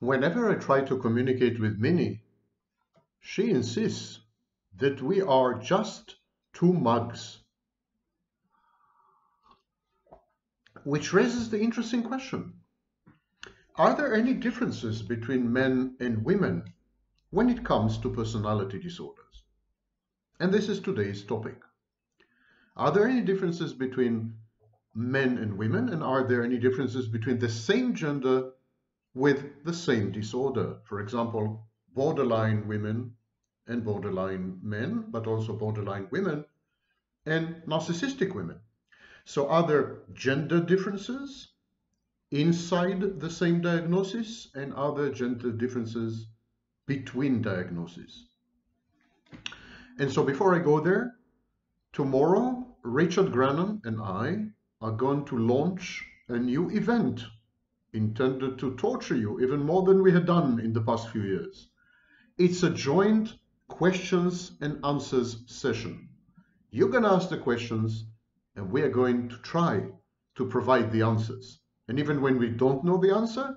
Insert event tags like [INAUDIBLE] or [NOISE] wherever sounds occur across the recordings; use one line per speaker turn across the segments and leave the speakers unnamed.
Whenever I try to communicate with Minnie, she insists that we are just two mugs. Which raises the interesting question. Are there any differences between men and women when it comes to personality disorders? And this is today's topic. Are there any differences between men and women? And are there any differences between the same gender with the same disorder? For example, borderline women and borderline men, but also borderline women and narcissistic women. So are there gender differences inside the same diagnosis and are there gender differences between diagnoses? And so before I go there, tomorrow Richard Grannon and I are going to launch a new event intended to torture you even more than we had done in the past few years. It's a joint questions and answers session. You're going to ask the questions and we are going to try to provide the answers. And even when we don't know the answer,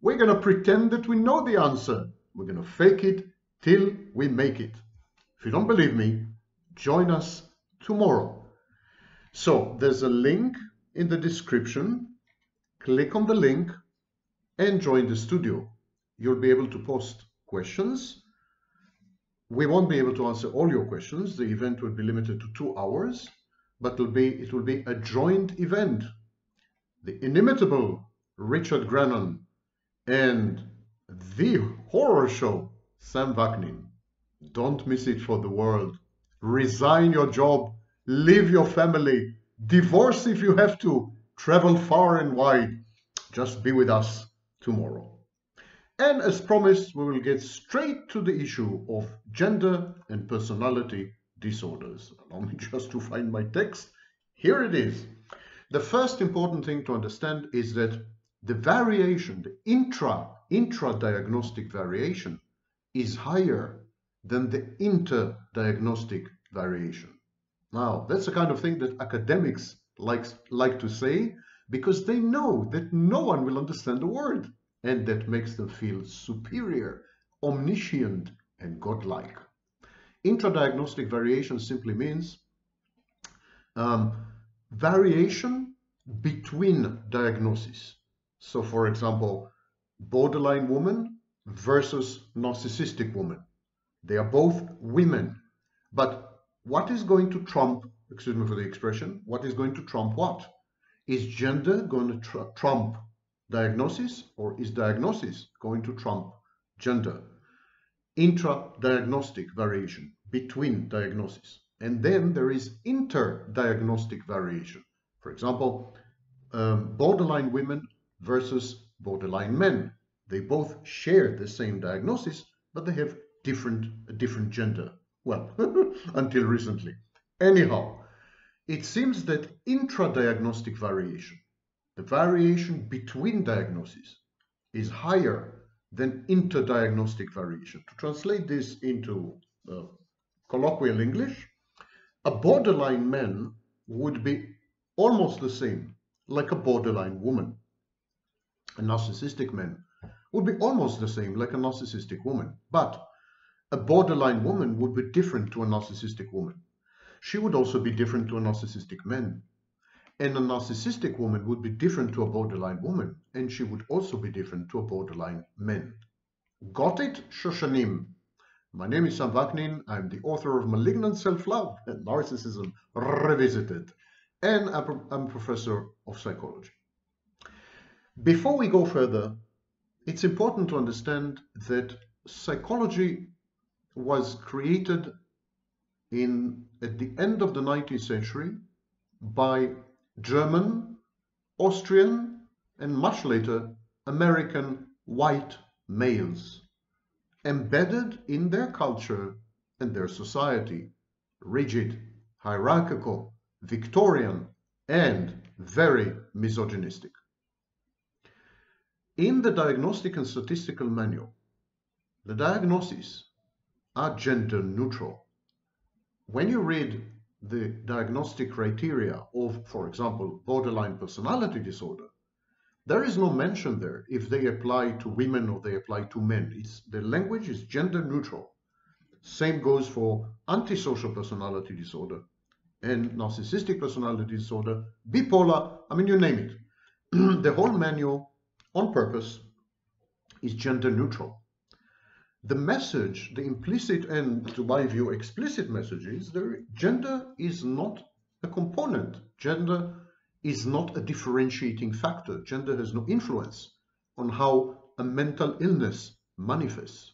we're going to pretend that we know the answer. We're going to fake it till we make it. If you don't believe me, join us tomorrow. So there's a link in the description. Click on the link and join the studio. You'll be able to post questions we won't be able to answer all your questions. The event will be limited to two hours, but it'll be, it will be a joint event. The inimitable Richard Grannon and the horror show, Sam Vaknin. Don't miss it for the world. Resign your job, leave your family, divorce if you have to, travel far and wide. Just be with us tomorrow. And as promised, we will get straight to the issue of gender and personality disorders. Allow me [LAUGHS] just to find my text. Here it is. The first important thing to understand is that the variation, the intra, intra-diagnostic variation is higher than the inter-diagnostic variation. Now, that's the kind of thing that academics likes, like to say because they know that no one will understand the word and that makes them feel superior, omniscient, and godlike. Intradiagnostic variation simply means um, variation between diagnoses. So, for example, borderline woman versus narcissistic woman. They are both women. But what is going to trump, excuse me for the expression, what is going to trump what? Is gender going to tr trump diagnosis or is diagnosis going to trump gender? Intra-diagnostic variation between diagnoses. And then there is inter-diagnostic variation. For example, um, borderline women versus borderline men. They both share the same diagnosis, but they have different, a different gender. Well, [LAUGHS] until recently. Anyhow, it seems that intra-diagnostic variation the variation between diagnoses is higher than interdiagnostic variation. To translate this into uh, colloquial English, a borderline man would be almost the same like a borderline woman. A narcissistic man would be almost the same like a narcissistic woman. But a borderline woman would be different to a narcissistic woman. She would also be different to a narcissistic man. And a narcissistic woman would be different to a borderline woman, and she would also be different to a borderline man. Got it, Shoshanim? My name is Sam Vaknin. I'm the author of Malignant Self-Love and Narcissism Revisited, and I'm a professor of psychology. Before we go further, it's important to understand that psychology was created in at the end of the 19th century by German, Austrian, and much later American white males, embedded in their culture and their society, rigid, hierarchical, Victorian, and very misogynistic. In the Diagnostic and Statistical Manual, the diagnoses are gender neutral. When you read the diagnostic criteria of, for example, borderline personality disorder, There is no mention there if they apply to women or they apply to men. It's, the language is gender neutral. Same goes for antisocial personality disorder and narcissistic personality disorder, bipolar, I mean, you name it. [CLEARS THROAT] the whole manual on purpose is gender neutral. The message, the implicit and, to my view, explicit message is that gender is not a component. Gender is not a differentiating factor. Gender has no influence on how a mental illness manifests.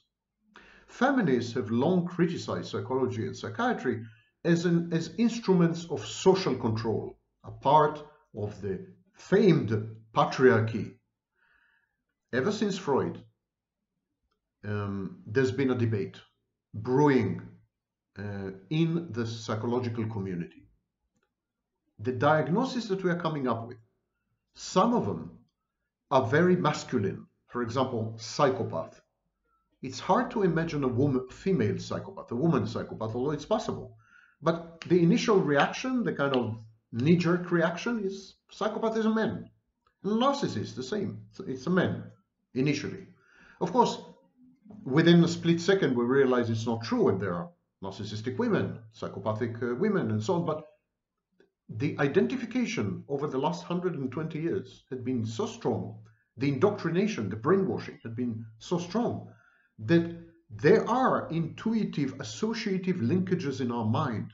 Feminists have long criticized psychology and psychiatry as, an, as instruments of social control, a part of the famed patriarchy. Ever since Freud, um, there's been a debate brewing uh, in the psychological community. The diagnosis that we are coming up with, some of them are very masculine. For example, psychopath. It's hard to imagine a woman, female psychopath, a woman psychopath, although it's possible. But the initial reaction, the kind of knee-jerk reaction is psychopath is a man. Narcissist, the same. It's a man, initially. Of course, within a split second, we realize it's not true and there are narcissistic women, psychopathic uh, women, and so on. But the identification over the last 120 years had been so strong, the indoctrination, the brainwashing had been so strong that there are intuitive associative linkages in our mind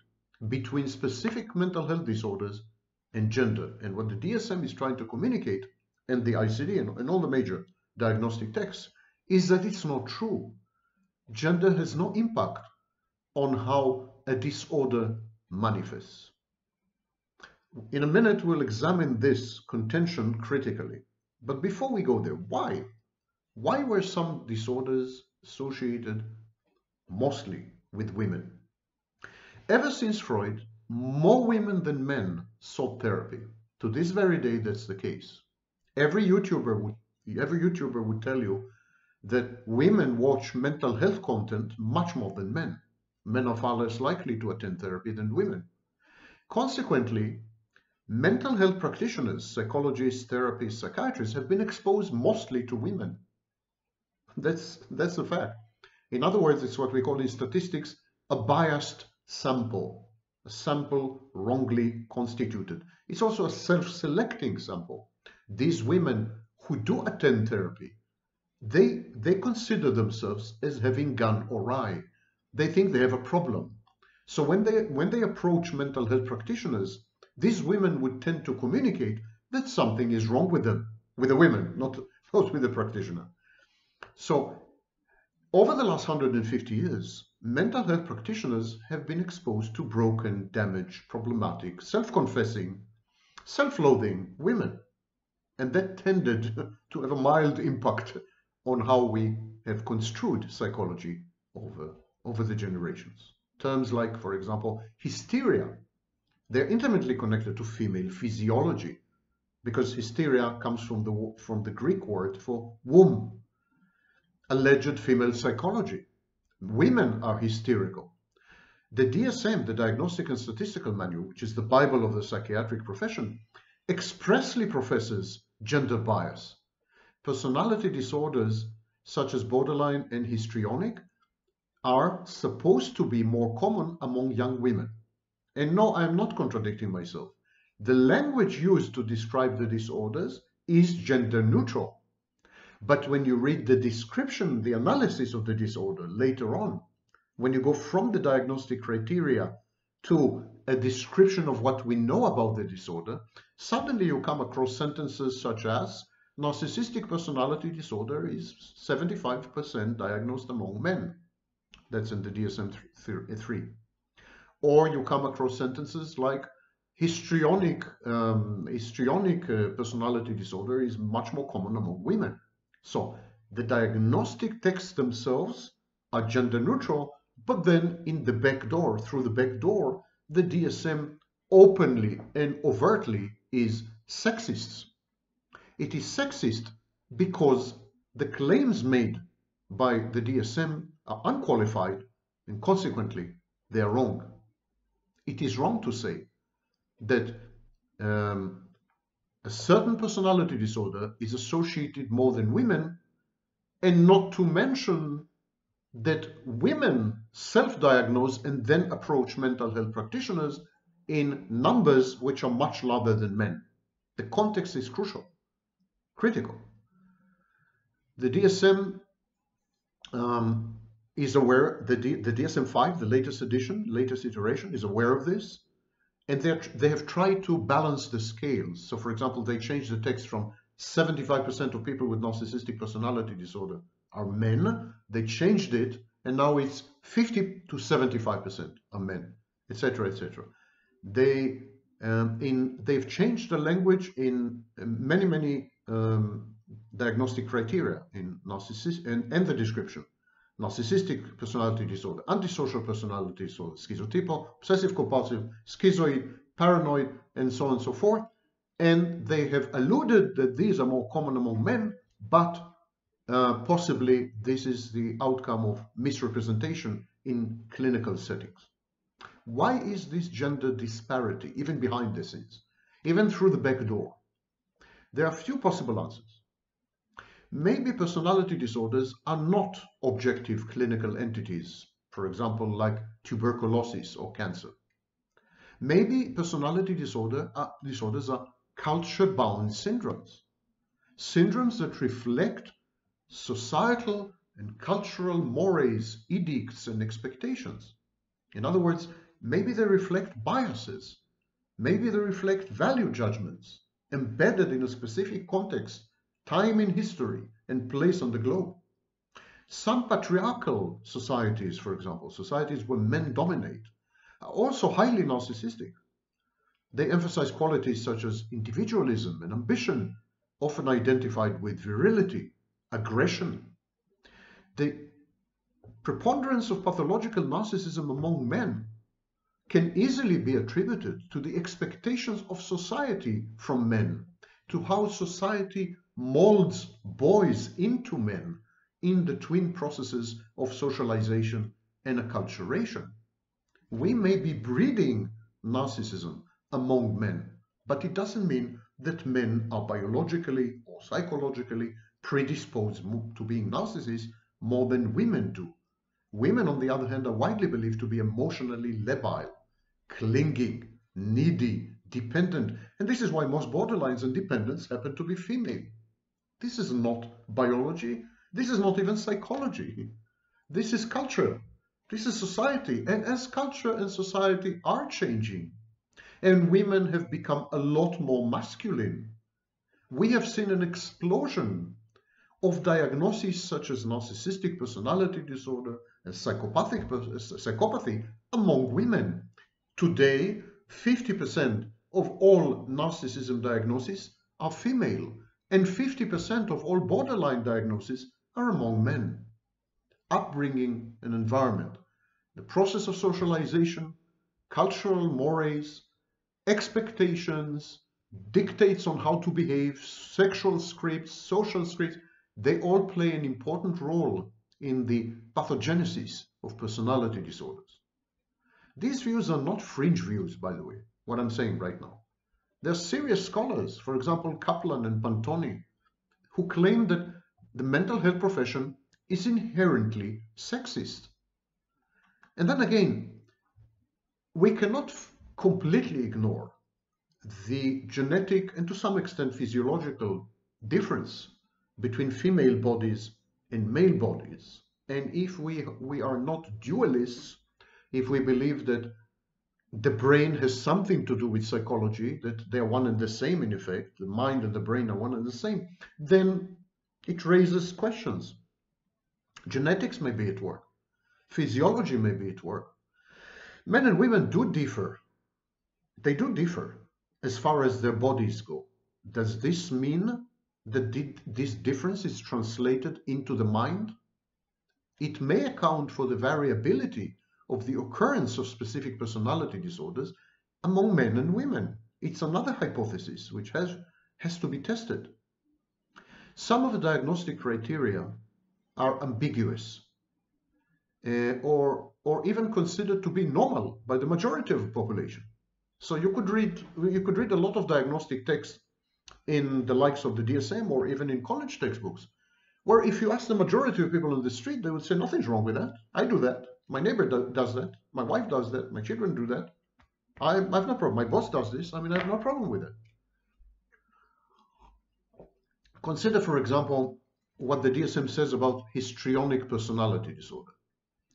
between specific mental health disorders and gender. And what the DSM is trying to communicate, and the ICD and, and all the major diagnostic texts, is that it's not true. Gender has no impact on how a disorder manifests. In a minute, we'll examine this contention critically. But before we go there, why? Why were some disorders associated mostly with women. Ever since Freud, more women than men sought therapy. To this very day, that's the case. Every YouTuber would, every YouTuber would tell you that women watch mental health content much more than men. Men are far less likely to attend therapy than women. Consequently, mental health practitioners, psychologists, therapists, psychiatrists have been exposed mostly to women. That's, that's a fact. In other words, it's what we call in statistics a biased sample, a sample wrongly constituted. It's also a self-selecting sample. These women who do attend therapy, they, they consider themselves as having gone awry. They think they have a problem. So when they, when they approach mental health practitioners, these women would tend to communicate that something is wrong with them, with the women, not, [LAUGHS] not with the practitioner. So over the last 150 years, mental health practitioners have been exposed to broken, damaged, problematic, self-confessing, self-loathing women. And that tended [LAUGHS] to have a mild impact on how we have construed psychology over, over the generations. Terms like, for example, hysteria, they're intimately connected to female physiology because hysteria comes from the, from the Greek word for womb, alleged female psychology. Women are hysterical. The DSM, the Diagnostic and Statistical Manual, which is the Bible of the psychiatric profession, expressly professes gender bias. Personality disorders such as borderline and histrionic are supposed to be more common among young women. And no, I'm not contradicting myself. The language used to describe the disorders is gender neutral. But when you read the description, the analysis of the disorder later on, when you go from the diagnostic criteria to a description of what we know about the disorder, suddenly you come across sentences such as narcissistic personality disorder is 75% diagnosed among men. That's in the DSM-3. Or you come across sentences like histrionic, um, histrionic uh, personality disorder is much more common among women. So the diagnostic texts themselves are gender neutral, but then in the back door, through the back door, the DSM openly and overtly is sexist. It is sexist because the claims made by the DSM are unqualified and consequently they are wrong. It is wrong to say that um, a certain personality disorder is associated more than women, and not to mention that women self-diagnose and then approach mental health practitioners in numbers which are much larger than men. The context is crucial, critical. The DSM um, is aware, the, D, the DSM-5, the latest edition, latest iteration, is aware of this. And they have tried to balance the scales. So for example, they changed the text from 75% of people with narcissistic personality disorder are men. They changed it, and now it's 50 to 75% are men, etc., etc. They um, in they've changed the language in many many um, diagnostic criteria in narcissism and, and the description narcissistic personality disorder, antisocial personality disorder, schizotypal, obsessive compulsive, schizoid, paranoid, and so on and so forth. And they have alluded that these are more common among men, but uh, possibly this is the outcome of misrepresentation in clinical settings. Why is this gender disparity, even behind the scenes, even through the back door? There are few possible answers. Maybe personality disorders are not objective clinical entities, for example, like tuberculosis or cancer. Maybe personality disorder are, disorders are culture-bound syndromes, syndromes that reflect societal and cultural mores, edicts, and expectations. In other words, maybe they reflect biases, maybe they reflect value judgments embedded in a specific context time in history and place on the globe. Some patriarchal societies, for example, societies where men dominate, are also highly narcissistic. They emphasize qualities such as individualism and ambition, often identified with virility, aggression. The preponderance of pathological narcissism among men can easily be attributed to the expectations of society from men, to how society molds boys into men in the twin processes of socialization and acculturation. We may be breeding narcissism among men, but it doesn't mean that men are biologically or psychologically predisposed to being narcissists more than women do. Women, on the other hand, are widely believed to be emotionally labile, clinging, needy, dependent, and this is why most borderlines and dependents happen to be female. This is not biology. This is not even psychology. This is culture. This is society. And as culture and society are changing, and women have become a lot more masculine, we have seen an explosion of diagnoses such as narcissistic personality disorder and psychopathic psychopathy among women. Today, 50% of all narcissism diagnoses are female and 50% of all borderline diagnoses are among men. Upbringing and environment, the process of socialization, cultural mores, expectations, dictates on how to behave, sexual scripts, social scripts, they all play an important role in the pathogenesis of personality disorders. These views are not fringe views, by the way, what I'm saying right now. There are serious scholars, for example, Caplan and Pantony, who claim that the mental health profession is inherently sexist. And then again, we cannot completely ignore the genetic and to some extent physiological difference between female bodies and male bodies. And if we, we are not dualists, if we believe that the brain has something to do with psychology, that they're one and the same in effect, the mind and the brain are one and the same, then it raises questions. Genetics may be at work, physiology may be at work. Men and women do differ. They do differ as far as their bodies go. Does this mean that this difference is translated into the mind? It may account for the variability of the occurrence of specific personality disorders among men and women. It's another hypothesis which has, has to be tested. Some of the diagnostic criteria are ambiguous uh, or, or even considered to be normal by the majority of the population. So you could read you could read a lot of diagnostic texts in the likes of the DSM or even in college textbooks, where if you ask the majority of people on the street, they would say nothing's wrong with that. I do that. My neighbor do does that. My wife does that. My children do that. I, I have no problem. My boss does this. I mean, I have no problem with it. Consider, for example, what the DSM says about histrionic personality disorder.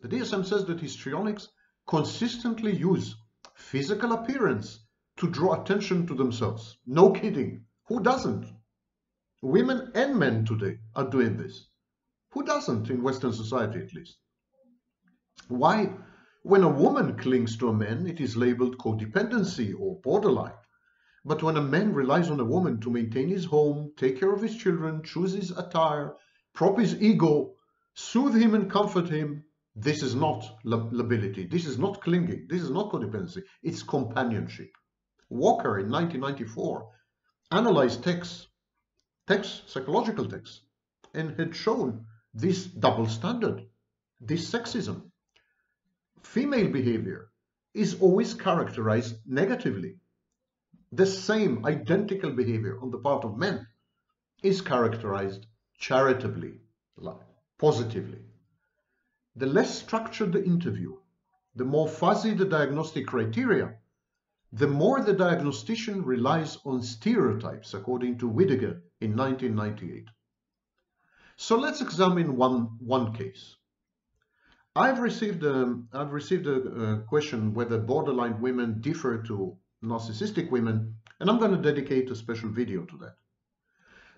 The DSM says that histrionics consistently use physical appearance to draw attention to themselves. No kidding. Who doesn't? Women and men today are doing this. Who doesn't in Western society at least? Why, when a woman clings to a man, it is labeled codependency or borderline. But when a man relies on a woman to maintain his home, take care of his children, choose his attire, prop his ego, soothe him and comfort him, this is not lability. This is not clinging. This is not codependency. It's companionship. Walker in 1994 analyzed texts, texts, psychological texts, and had shown this double standard, this sexism. Female behavior is always characterized negatively the same identical behavior on the part of men is characterized charitably, positively. The less structured the interview, the more fuzzy the diagnostic criteria, the more the diagnostician relies on stereotypes, according to Whittaker in 1998. So let's examine one, one case. I've received a, I've received a, a question whether borderline women differ to narcissistic women, and I'm going to dedicate a special video to that.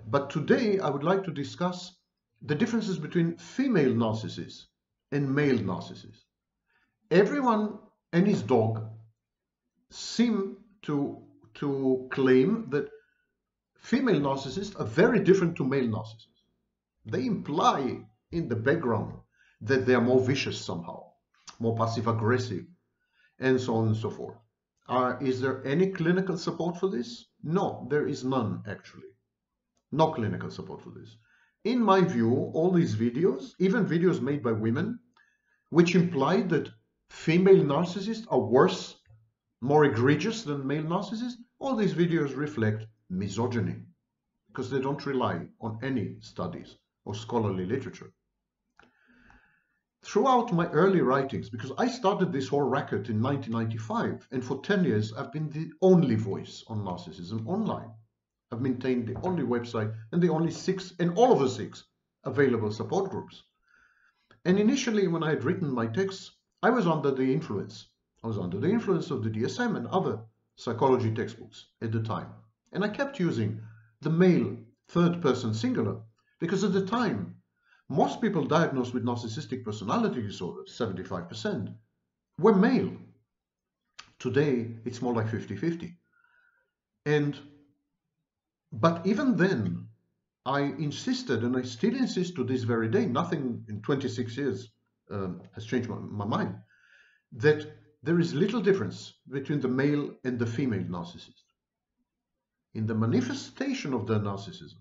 But today I would like to discuss the differences between female narcissists and male narcissists. Everyone and his dog seem to, to claim that female narcissists are very different to male narcissists. They imply in the background that they are more vicious somehow, more passive aggressive, and so on and so forth. Uh, is there any clinical support for this? No, there is none actually. No clinical support for this. In my view, all these videos, even videos made by women, which imply that female narcissists are worse, more egregious than male narcissists, all these videos reflect misogyny because they don't rely on any studies or scholarly literature throughout my early writings, because I started this whole racket in 1995, and for 10 years I've been the only voice on narcissism online. I've maintained the only website and the only six, and all of the six available support groups. And initially, when I had written my texts, I was under the influence. I was under the influence of the DSM and other psychology textbooks at the time. And I kept using the male third person singular because at the time most people diagnosed with narcissistic personality disorder, 75%, were male. Today, it's more like 50-50. And, but even then, I insisted, and I still insist to this very day, nothing in 26 years um, has changed my, my mind, that there is little difference between the male and the female narcissist. In the manifestation of their narcissism,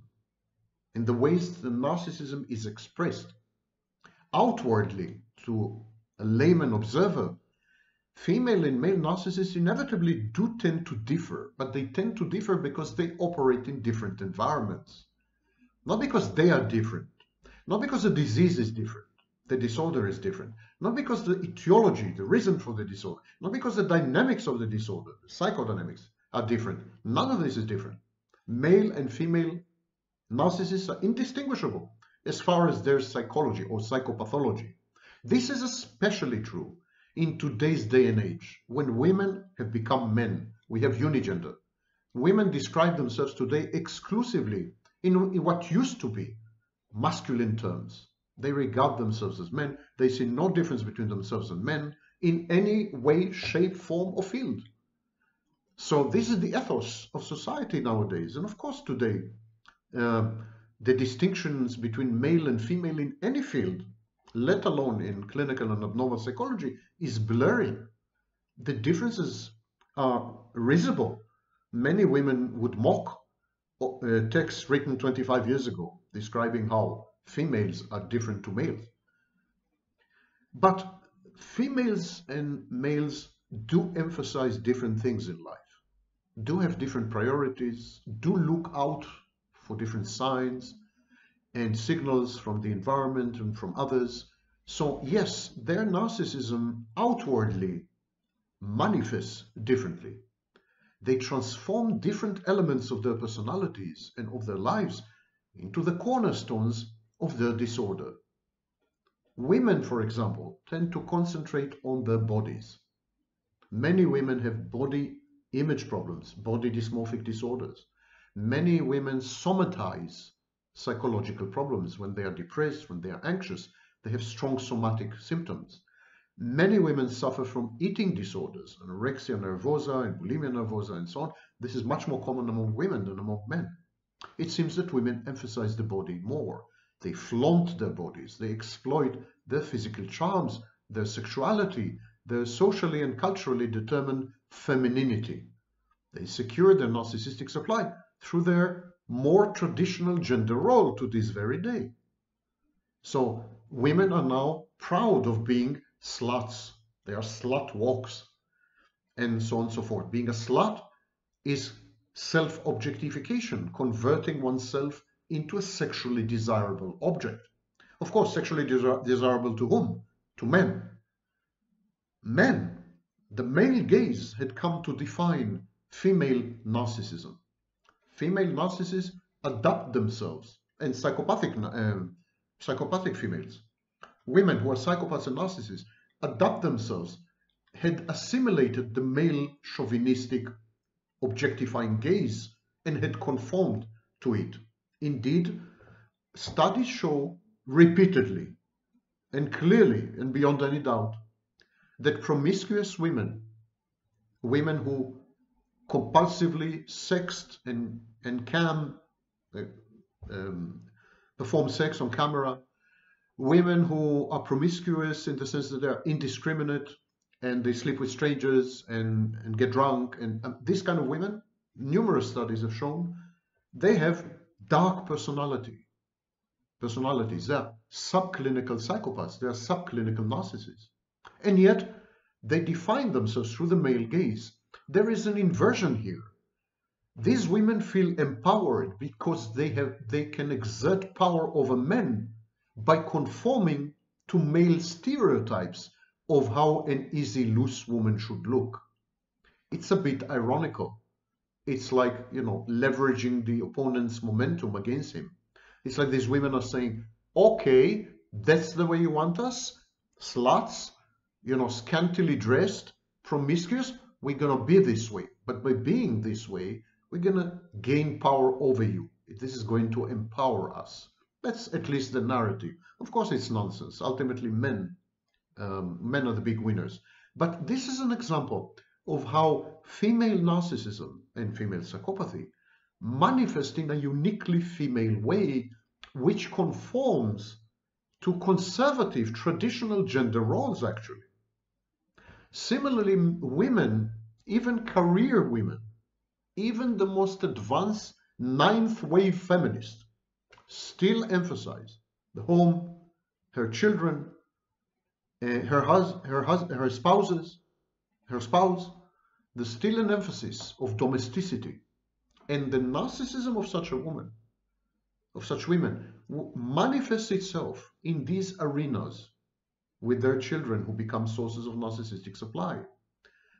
in the ways the narcissism is expressed. Outwardly, to a layman observer, female and male narcissists inevitably do tend to differ, but they tend to differ because they operate in different environments. Not because they are different, not because the disease is different, the disorder is different, not because the etiology, the reason for the disorder, not because the dynamics of the disorder, the psychodynamics are different. None of this is different. Male and female Narcissists are indistinguishable as far as their psychology or psychopathology. This is especially true in today's day and age when women have become men. We have unigender. Women describe themselves today exclusively in, in what used to be masculine terms. They regard themselves as men. They see no difference between themselves and men in any way, shape, form, or field. So this is the ethos of society nowadays. And of course, today, uh, the distinctions between male and female in any field, let alone in clinical and abnormal psychology, is blurry. The differences are risible. Many women would mock uh, texts written 25 years ago describing how females are different to males. But females and males do emphasize different things in life. do have different priorities, do look out for different signs and signals from the environment and from others. So yes, their narcissism outwardly manifests differently. They transform different elements of their personalities and of their lives into the cornerstones of their disorder. Women, for example, tend to concentrate on their bodies. Many women have body image problems, body dysmorphic disorders. Many women somatize psychological problems when they are depressed, when they are anxious. They have strong somatic symptoms. Many women suffer from eating disorders, anorexia nervosa and bulimia nervosa and so on. This is much more common among women than among men. It seems that women emphasize the body more. They flaunt their bodies. They exploit their physical charms, their sexuality, their socially and culturally determined femininity. They secure their narcissistic supply through their more traditional gender role to this very day. So women are now proud of being sluts. They are slut walks and so on and so forth. Being a slut is self-objectification, converting oneself into a sexually desirable object. Of course, sexually desirable to whom? To men. Men, the male gaze had come to define female narcissism. Female narcissists adapt themselves, and psychopathic, um, psychopathic females, women who are psychopaths and narcissists, adapt themselves, had assimilated the male chauvinistic objectifying gaze and had conformed to it. Indeed, studies show repeatedly and clearly and beyond any doubt that promiscuous women, women who compulsively sexed and, and cam, uh, um, perform sex on camera, women who are promiscuous in the sense that they're indiscriminate and they sleep with strangers and, and get drunk and um, these kind of women, numerous studies have shown, they have dark personality, personalities. They're subclinical psychopaths. They're subclinical narcissists. And yet, they define themselves through the male gaze. There is an inversion here. These women feel empowered because they have they can exert power over men by conforming to male stereotypes of how an easy loose woman should look. It's a bit ironical it's like, you know, leveraging the opponent's momentum against him. It's like these women are saying, okay, that's the way you want us, sluts, you know, scantily dressed, promiscuous, we're going to be this way. But by being this way, we're going to gain power over you. This is going to empower us. That's at least the narrative. Of course, it's nonsense. Ultimately, men, um, men are the big winners. But this is an example of how female narcissism and female psychopathy manifest in a uniquely female way which conforms to conservative traditional gender roles actually. Similarly, women, even career women, even the most advanced ninth wave feminists still emphasize the home, her children, uh, her, hus her, hus her spouses, her spouse, there's still an emphasis of domesticity. And the narcissism of such a woman, of such women, manifests itself in these arenas with their children who become sources of narcissistic supply.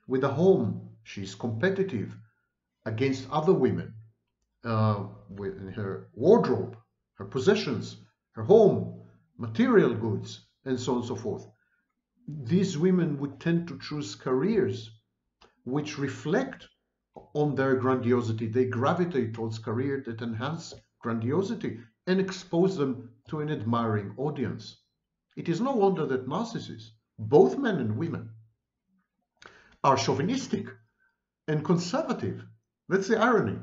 With a home, she's competitive against other women uh, with her wardrobe, her possessions, her home, material goods, and so on and so forth these women would tend to choose careers which reflect on their grandiosity. They gravitate towards careers that enhance grandiosity and expose them to an admiring audience. It is no wonder that narcissists, both men and women, are chauvinistic and conservative. That's the irony.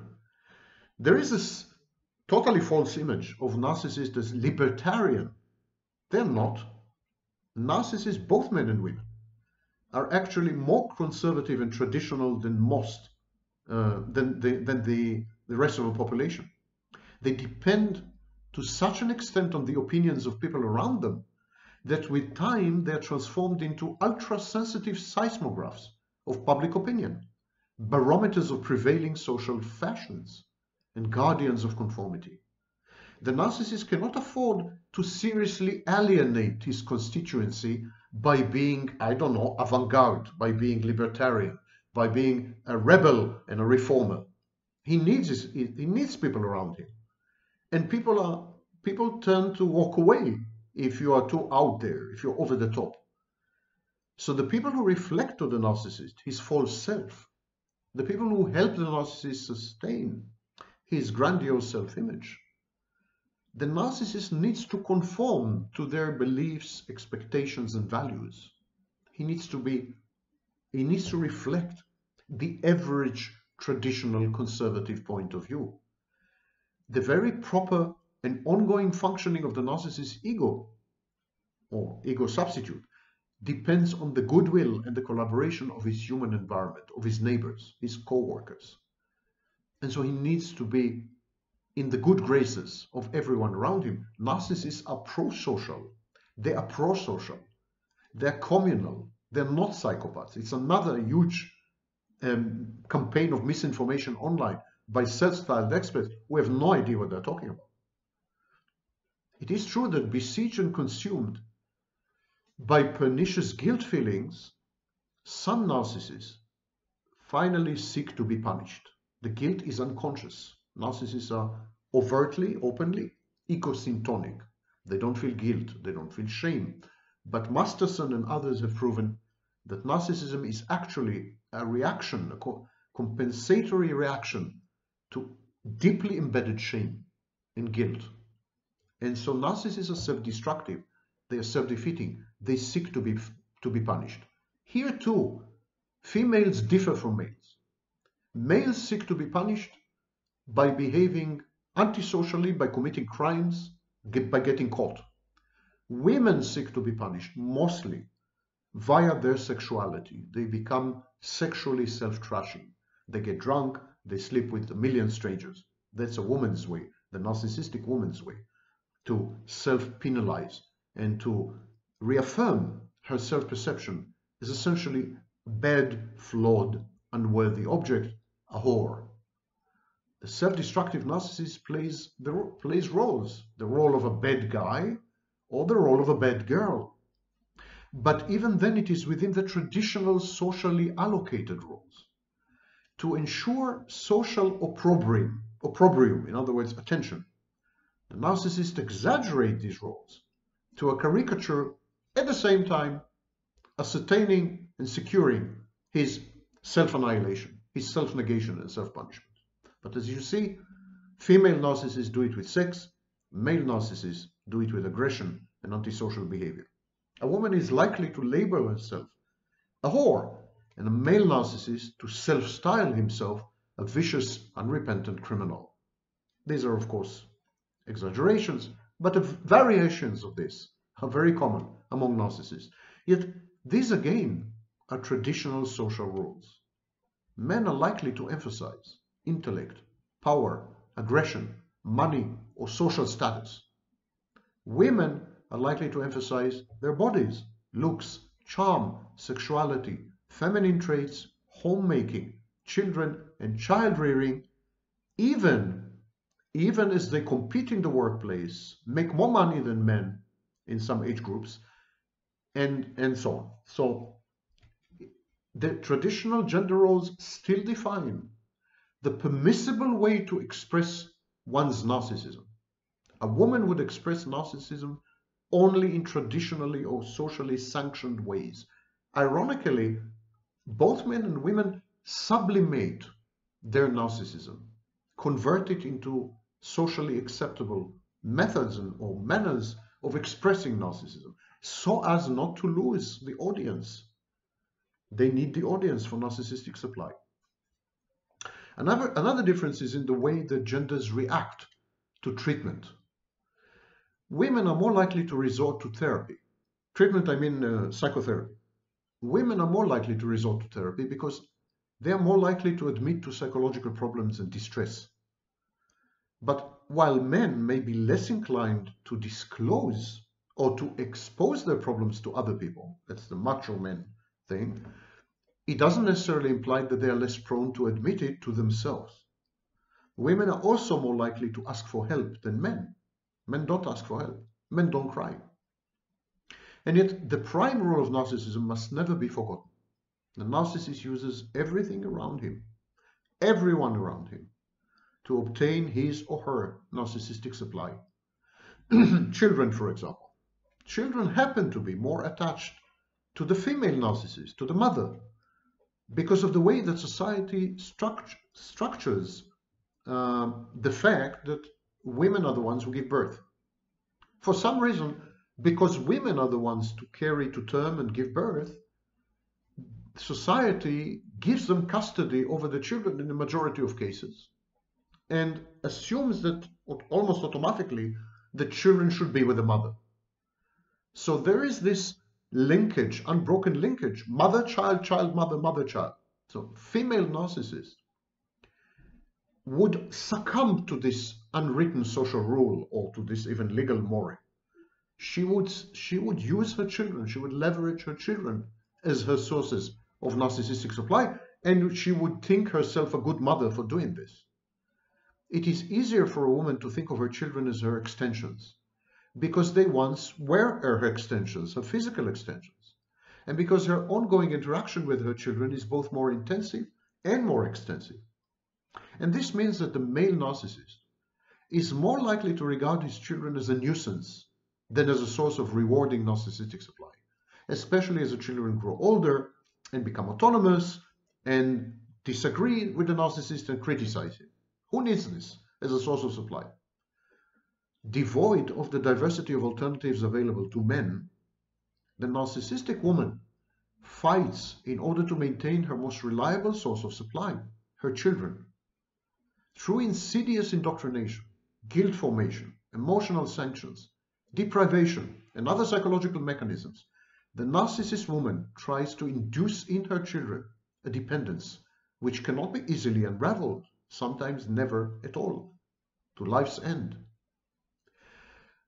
There is this totally false image of narcissists as libertarian. They're not narcissists, both men and women, are actually more conservative and traditional than most, uh, than, the, than the, the rest of the population. They depend to such an extent on the opinions of people around them that with time they're transformed into ultra-sensitive seismographs of public opinion barometers of prevailing social fashions, and guardians of conformity. The narcissist cannot afford to seriously alienate his constituency by being, I don't know, avant-garde, by being libertarian, by being a rebel and a reformer. He needs his, he needs people around him. And people are people tend to walk away if you are too out there, if you're over the top. So the people who reflect to the narcissist his false self, the people who help the narcissist sustain his grandiose self-image, the narcissist needs to conform to their beliefs, expectations, and values. He needs to be, he needs to reflect the average traditional conservative point of view. The very proper and ongoing functioning of the narcissist's ego or ego substitute depends on the goodwill and the collaboration of his human environment, of his neighbors, his co-workers. And so he needs to be in the good graces of everyone around him. Narcissists are pro-social. They are pro-social. They're communal. They're not psychopaths. It's another huge um, campaign of misinformation online by self-styled experts who have no idea what they're talking about. It is true that besieged and consumed by pernicious guilt feelings, some narcissists finally seek to be punished. The guilt is unconscious. Narcissists are overtly, openly egosyntonic. They don't feel guilt, they don't feel shame. But Masterson and others have proven that narcissism is actually a reaction, a co compensatory reaction to deeply embedded shame and guilt. And so narcissists are self-destructive, they are self-defeating, they seek to be, to be punished. Here too, females differ from males. Males seek to be punished by behaving antisocially, by committing crimes, get, by getting caught. Women seek to be punished mostly via their sexuality. They become sexually self-trashing. They get drunk, they sleep with a million strangers. That's a woman's way, the narcissistic woman's way, to self-penalize and to reaffirm her self-perception as essentially a bad, flawed, unworthy object, a whore. The self-destructive narcissist plays, the, plays roles, the role of a bad guy or the role of a bad girl. But even then it is within the traditional socially allocated roles. To ensure social opprobrium, opprobrium, in other words, attention, the narcissist exaggerate these roles to a caricature at the same time ascertaining and securing his self-annihilation, his self-negation and self-punishment. But as you see, female narcissists do it with sex, male narcissists do it with aggression and antisocial behavior. A woman is likely to label herself a whore, and a male narcissist to self-style himself a vicious, unrepentant criminal. These are, of course, exaggerations, but variations of this are very common among narcissists. Yet these again are traditional social rules. Men are likely to emphasize intellect, power, aggression, money, or social status. Women are likely to emphasize their bodies, looks, charm, sexuality, feminine traits, homemaking, children, and child rearing, even, even as they compete in the workplace, make more money than men in some age groups, and, and so on. So the traditional gender roles still define the permissible way to express one's narcissism. A woman would express narcissism only in traditionally or socially sanctioned ways. Ironically, both men and women sublimate their narcissism, convert it into socially acceptable methods and, or manners of expressing narcissism so as not to lose the audience. They need the audience for narcissistic supply. Another, another difference is in the way the genders react to treatment. Women are more likely to resort to therapy. Treatment, I mean uh, psychotherapy. Women are more likely to resort to therapy because they are more likely to admit to psychological problems and distress. But while men may be less inclined to disclose or to expose their problems to other people, that's the macho men thing, it doesn't necessarily imply that they are less prone to admit it to themselves. Women are also more likely to ask for help than men. Men don't ask for help. Men don't cry. And yet, the prime role of narcissism must never be forgotten. The narcissist uses everything around him, everyone around him, to obtain his or her narcissistic supply. [CLEARS THROAT] Children, for example. Children happen to be more attached to the female narcissist, to the mother, because of the way that society struct structures uh, the fact that women are the ones who give birth. For some reason, because women are the ones to carry to term and give birth, society gives them custody over the children in the majority of cases and assumes that almost automatically the children should be with the mother. So there is this linkage, unbroken linkage, mother, child, child, mother, mother, child. So female narcissists would succumb to this unwritten social rule or to this even legal more. She would, she would use her children, she would leverage her children as her sources of narcissistic supply, and she would think herself a good mother for doing this. It is easier for a woman to think of her children as her extensions because they once were her extensions, her physical extensions, and because her ongoing interaction with her children is both more intensive and more extensive. And this means that the male narcissist is more likely to regard his children as a nuisance than as a source of rewarding narcissistic supply, especially as the children grow older and become autonomous and disagree with the narcissist and criticize him. Who needs this as a source of supply? devoid of the diversity of alternatives available to men, the narcissistic woman fights in order to maintain her most reliable source of supply, her children. Through insidious indoctrination, guilt formation, emotional sanctions, deprivation, and other psychological mechanisms, the narcissist woman tries to induce in her children a dependence which cannot be easily unraveled, sometimes never at all, to life's end.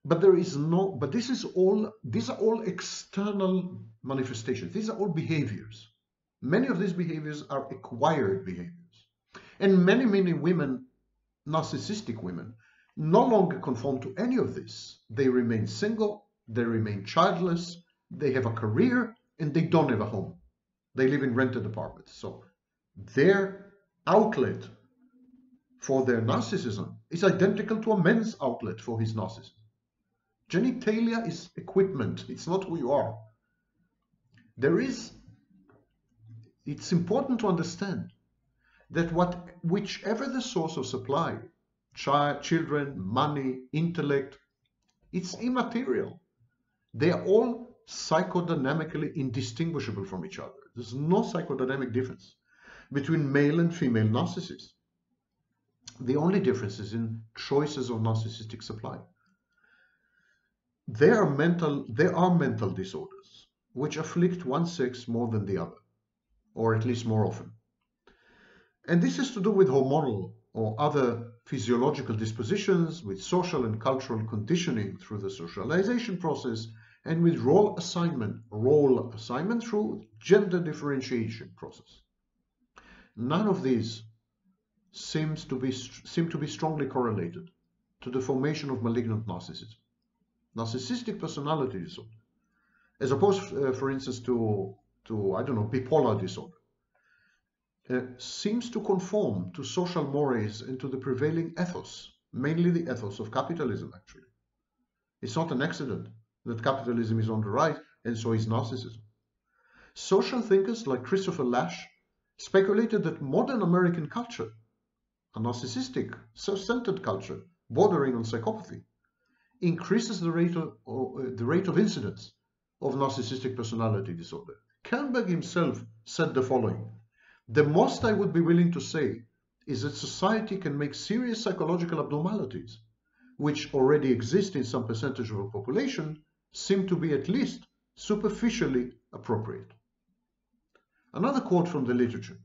But there is no but this is all these are all external manifestations. These are all behaviors. Many of these behaviors are acquired behaviors. And many many women narcissistic women no longer conform to any of this. They remain single they remain childless they have a career and they don't have a home. They live in rented apartments. So their outlet for their narcissism is identical to a man's outlet for his narcissism Genitalia is equipment. It's not who you are. There is, it's important to understand that what, whichever the source of supply, child, children, money, intellect, it's immaterial. They are all psychodynamically indistinguishable from each other. There's no psychodynamic difference between male and female narcissists. The only difference is in choices of narcissistic supply. There are mental, there are mental disorders which afflict one sex more than the other, or at least more often. And this is to do with hormonal or other physiological dispositions, with social and cultural conditioning through the socialization process, and with role assignment, role assignment through gender differentiation process. None of these seems to be seem to be strongly correlated to the formation of malignant narcissism narcissistic personality disorder, as opposed, uh, for instance, to, to, I don't know, bipolar disorder, uh, seems to conform to social mores and to the prevailing ethos, mainly the ethos of capitalism, actually. It's not an accident that capitalism is on the rise, and so is narcissism. Social thinkers like Christopher Lasch speculated that modern American culture, a narcissistic, self-centered culture bordering on psychopathy, increases the rate of, uh, the rate of incidence of narcissistic personality disorder. Kernberg himself said the following, the most I would be willing to say is that society can make serious psychological abnormalities, which already exist in some percentage of a population, seem to be at least superficially appropriate. Another quote from the literature.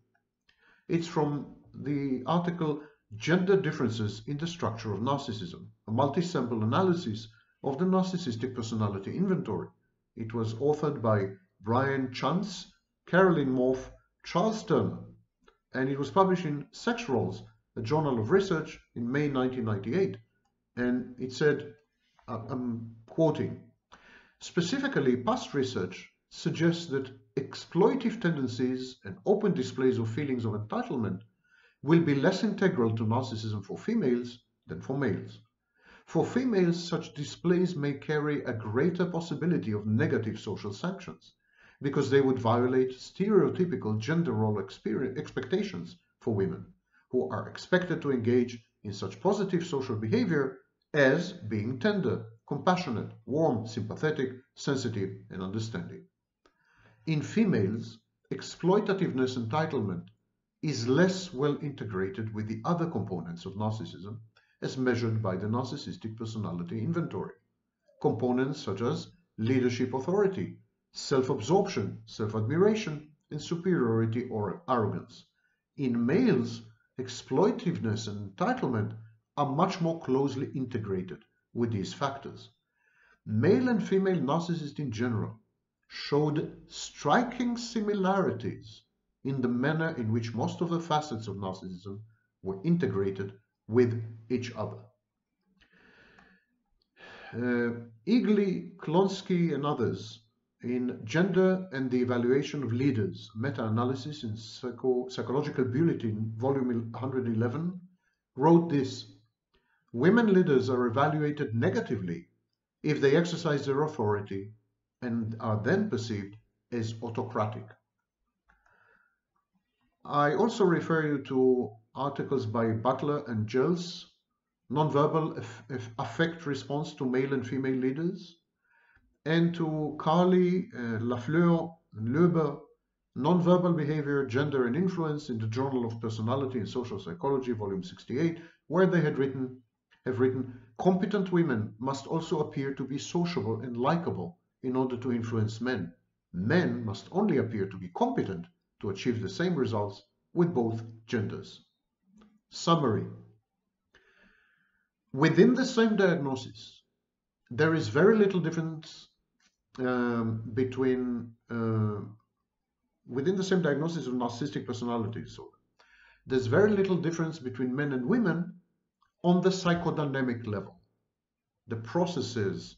It's from the article Gender Differences in the Structure of Narcissism, a multi-sample analysis of the Narcissistic Personality Inventory. It was authored by Brian Tschanz, Carolyn Morf, Charles Turner, and it was published in Sex Roles, a journal of research, in May 1998. And it said, uh, I'm quoting, specifically, past research suggests that exploitive tendencies and open displays of feelings of entitlement will be less integral to narcissism for females than for males. For females, such displays may carry a greater possibility of negative social sanctions because they would violate stereotypical gender role expectations for women, who are expected to engage in such positive social behavior as being tender, compassionate, warm, sympathetic, sensitive, and understanding. In females, exploitativeness entitlement is less well integrated with the other components of narcissism as measured by the Narcissistic Personality Inventory. Components such as leadership authority, self-absorption, self-admiration, and superiority or arrogance. In males, exploitiveness and entitlement are much more closely integrated with these factors. Male and female narcissists in general showed striking similarities in the manner in which most of the facets of narcissism were integrated with each other. Uh, Eagly, Klonsky, and others in Gender and the Evaluation of Leaders, meta-analysis in Psycho Psychological Bulletin, volume 111, wrote this, Women leaders are evaluated negatively if they exercise their authority and are then perceived as autocratic. I also refer you to articles by Butler and Gilles, Nonverbal Affect Response to Male and Female Leaders, and to Carli, uh, Lafleur, and Loeber, Nonverbal Behavior, Gender and Influence in the Journal of Personality and Social Psychology, volume 68, where they had written, have written, competent women must also appear to be sociable and likable in order to influence men. Men must only appear to be competent to achieve the same results with both genders. Summary. Within the same diagnosis, there is very little difference um, between, uh, within the same diagnosis of narcissistic personality disorder. There's very little difference between men and women on the psychodynamic level. The processes,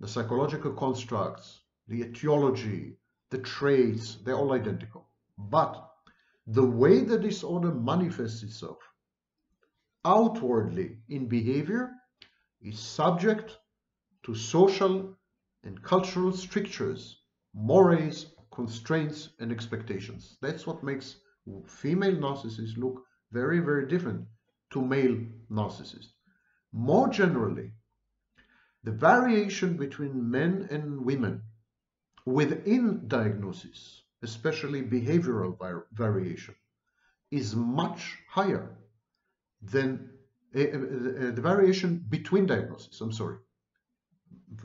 the psychological constructs, the etiology, the traits, they're all identical. But the way the disorder manifests itself outwardly in behavior is subject to social and cultural strictures, mores, constraints, and expectations. That's what makes female narcissists look very, very different to male narcissists. More generally, the variation between men and women within diagnosis especially behavioral variation, is much higher than uh, the variation between diagnoses. I'm sorry.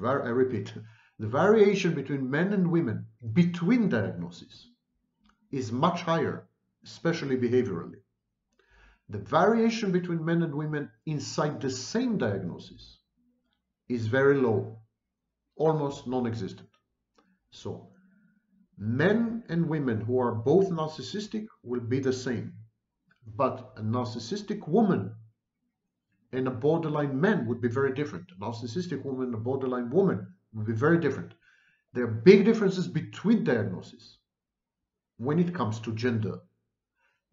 I repeat, the variation between men and women between diagnoses is much higher, especially behaviorally. The variation between men and women inside the same diagnosis is very low, almost non-existent. So Men and women who are both narcissistic will be the same. But a narcissistic woman and a borderline man would be very different. A narcissistic woman and a borderline woman would be very different. There are big differences between diagnoses when it comes to gender.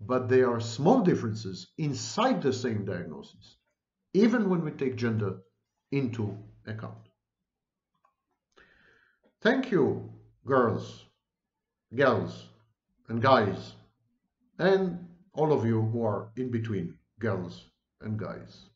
But there are small differences inside the same diagnosis, even when we take gender into account. Thank you, girls girls and guys, and all of you who are in between girls and guys.